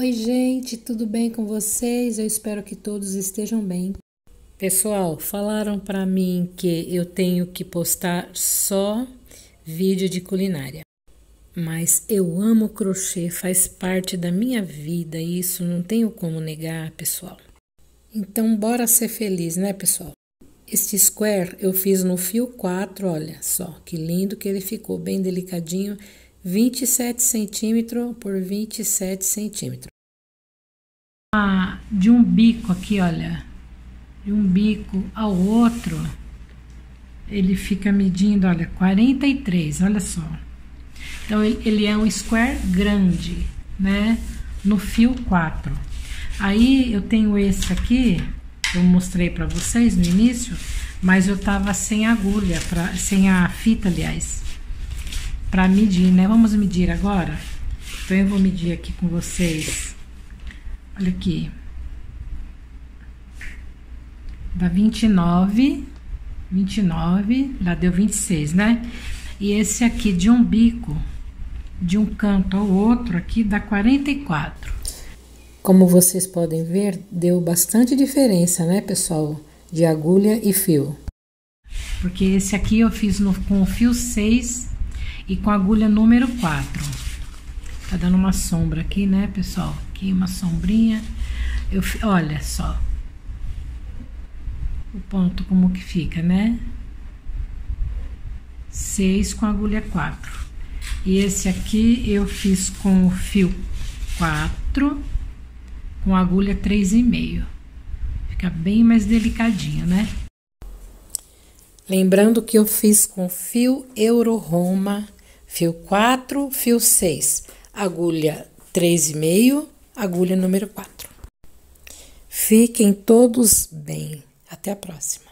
Oi, gente, tudo bem com vocês? Eu espero que todos estejam bem. Pessoal, falaram para mim que eu tenho que postar só vídeo de culinária. Mas eu amo crochê, faz parte da minha vida isso não tenho como negar, pessoal. Então, bora ser feliz, né, pessoal? Este square eu fiz no fio 4, olha só que lindo que ele ficou, bem delicadinho, 27 centímetros por 27 centímetros. De um bico aqui, olha, de um bico ao outro, ele fica medindo, olha, 43, olha só. Então, ele, ele é um square grande, né, no fio 4. Aí, eu tenho esse aqui, eu mostrei para vocês no início, mas eu tava sem agulha, pra, sem a fita, aliás, para medir, né? Vamos medir agora? Então eu vou medir aqui com vocês. Olha aqui. Dá 29, 29, lá deu 26, né? E esse aqui de um bico, de um canto ao outro aqui, dá 44. Como vocês podem ver, deu bastante diferença, né, pessoal? De agulha e fio. Porque esse aqui eu fiz no, com o fio 6 e com a agulha número 4. Tá dando uma sombra aqui, né, pessoal? Aqui uma sombrinha. Eu, olha só. O ponto como que fica, né? 6 com agulha 4. E esse aqui eu fiz com o fio 4 com agulha 3,5. Fica bem mais delicadinho, né? Lembrando que eu fiz com fio Euro Roma, fio 4, fio 6, agulha 3,5, agulha número 4. Fiquem todos bem. Até a próxima.